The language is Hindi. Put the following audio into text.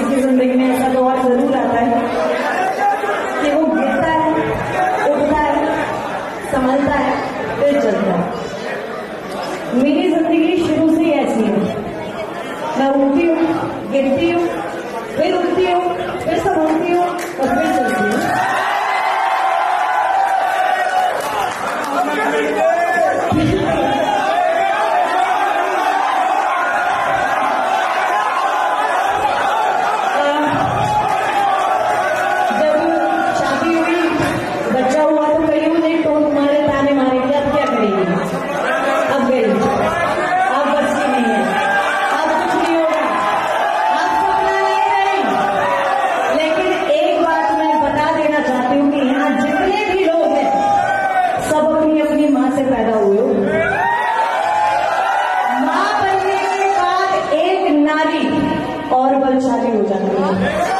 किसी की ज़िंदगी में ऐसा दौर ज़रूर आता है कि वो गिरता है, उठता है, संभलता है, फिर चलता है। मेरी ज़िंदगी शुरू से ही ऐसी है। मैं उठती हूँ, गिरती हूँ, फिर उठती हूँ पैदा हुए हो। माँ बनने के बाद एक नारी और बलशाली हो जाती है।